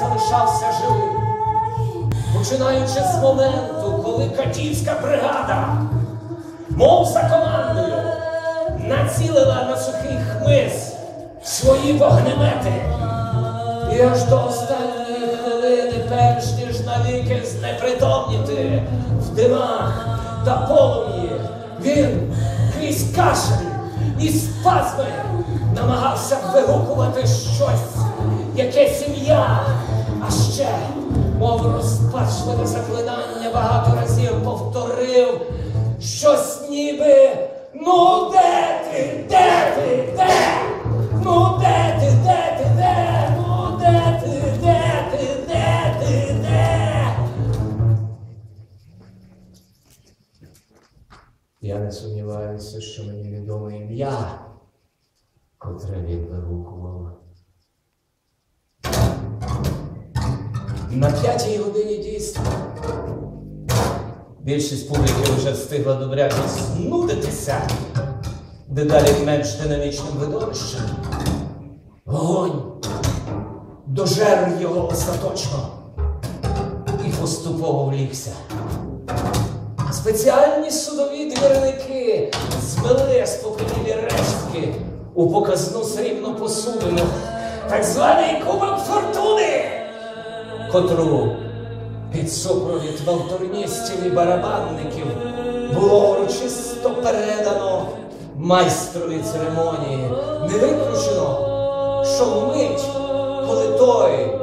залишався живий. Починаючи з моменту, коли Катівська бригада, мов за командою, націлила на сухий хмиз свої вогнемети. І аж до останньої хвилини, перш ніж навіки знепритомніти в димах та полум'ї, він крізь кашель і спазми намагався вигукувати щось, яке сім'я, а ще, мов розпачливе заклинання, багато разів повторив щось ніби ну де ти, де ти, де? Ну де ти, де ти, де? Ну де ти, де ти, де ти, де? Я не сумніваюся, що мені відоме ім'я, котре він вигукував. На п'ятій годині дійства. Більшість публіки вже встигла добряче знудитися. Дедалі менш динамічним видовищем. Вогонь. Дожер його остаточно. І поступово влігся. Спеціальні судові двірники змели спокійні рештки у показну срібну посудину, так званий кубок фортуни, котру під супровід валторністів і барабанників було урочисто передано майстрові церемонії. Не виключено, що вмить, коли той,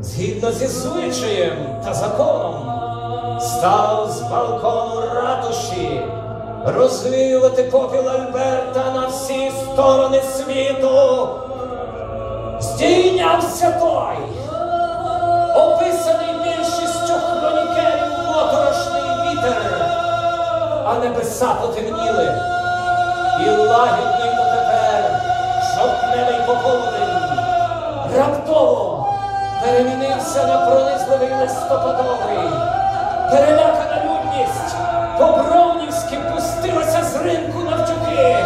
згідно зі звичаєм та законом, став з балкону ратуші розвіювати попіл Альберта на всі сторони світу. Здійнявся той, описаний більшістю хронікерів моторошний вітер, а небеса потемніли, і лагідний дотепер жовтневий пополудень раптово перемінився на пронизливий листопадовий. Перелякана людність по-бровнівськи пустилася з ринку навтюки.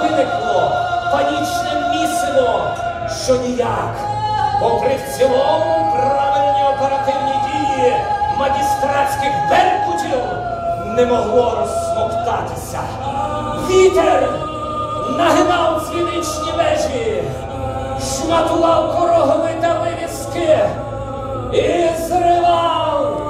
Виникло панічне місиво, що ніяк, попри в цілому правильні магістратських беркутів, не могло розсмоктатися. Вітер нагинав дзвіничні межі, шматував короговита вивіски і зривав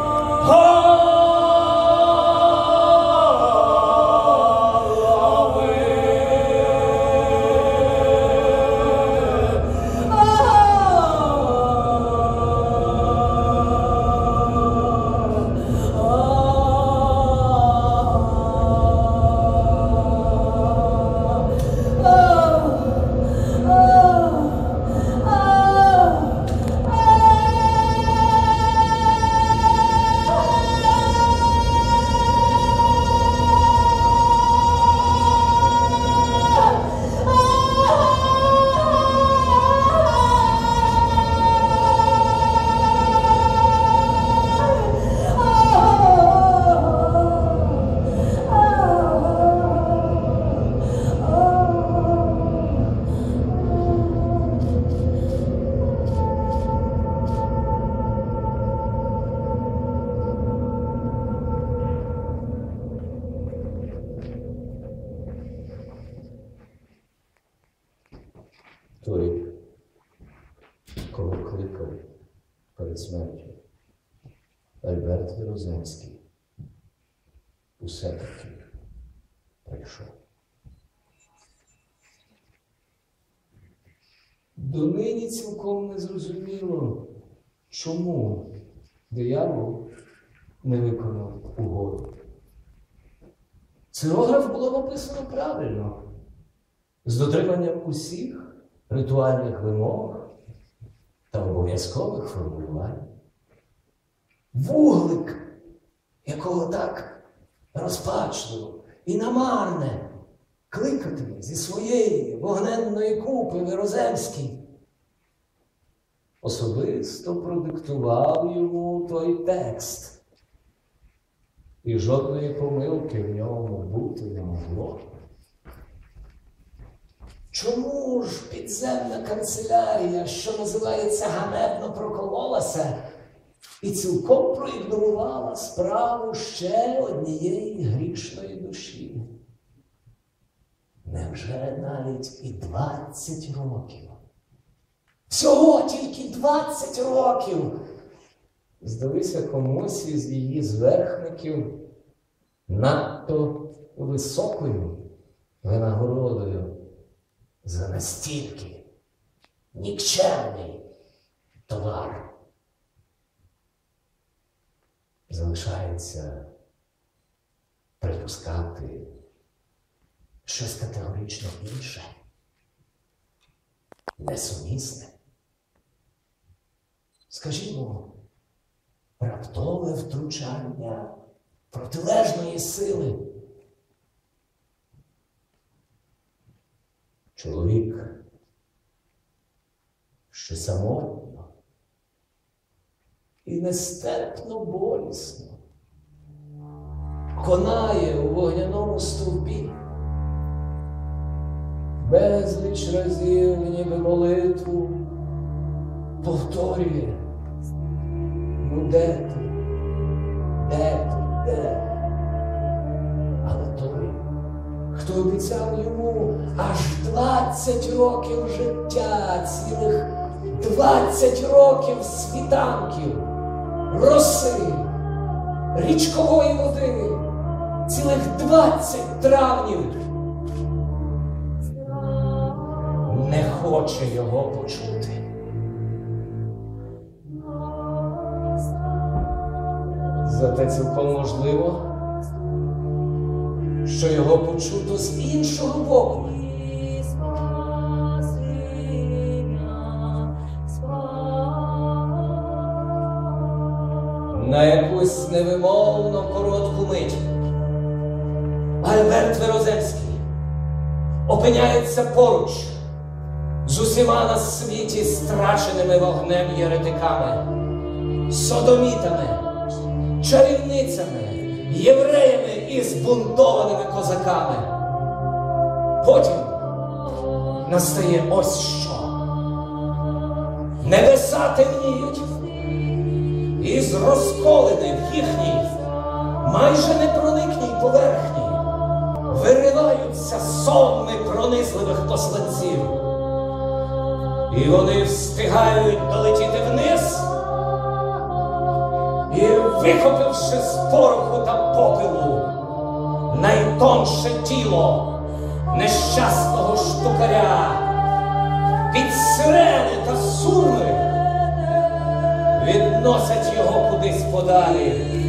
Той, кого кликав перед смертю, Альберт Віроземський, усе таки прийшов. Донині цілком не зрозуміло, чому диявол не виконав угоду. Цирограф було написано правильно, з дотриманням усіх ритуальних вимог та обов'язкових формулювань. Вуглик, якого так розпачливо і намарне кликати зі своєї вогненної купи Мироземський, особисто продиктував йому той текст. І жодної помилки в ньому бути не могло. Чому ж підземна канцелярія, що називається ганебно прокололася і цілком проігнорувала справу ще однієї грішної душі? Невже навіть і 20 років? Всього тільки 20 років. Здалися комусь із її зверхників надто високою винагородою за настільки нікчемний товар. Залишається припускати щось категорично інше, несумісне. Скажімо, раптове втручання протилежної сили. Чоловік, що самотньо і нестерпно болісно конає у вогняному стовпі, безліч разів, ніби молитву, повторює. Ну де ти? Де ти? Де? Але хто обіцяв йому аж 20 років життя, цілих 20 років світанків, роси, річкової води, цілих 20 травнів, не хоче його почути. Зате цілком можливо, що його почуто з іншого боку. На якусь невимовно коротку мить Альберт Вероземський опиняється поруч з усіма на світі страшеними вогнем єретиками, содомітами, чарівницями, євреями і збунтованими козаками. Потім настає ось що. Небеса темніють, і з розколини в їхній майже непроникній поверхні вириваються сонми пронизливих посланців. І вони встигають долетіти вниз і, вихопивши з пороху та попелу найтонше тіло нещасного штукаря під сирени та суми відносять його кудись подалі.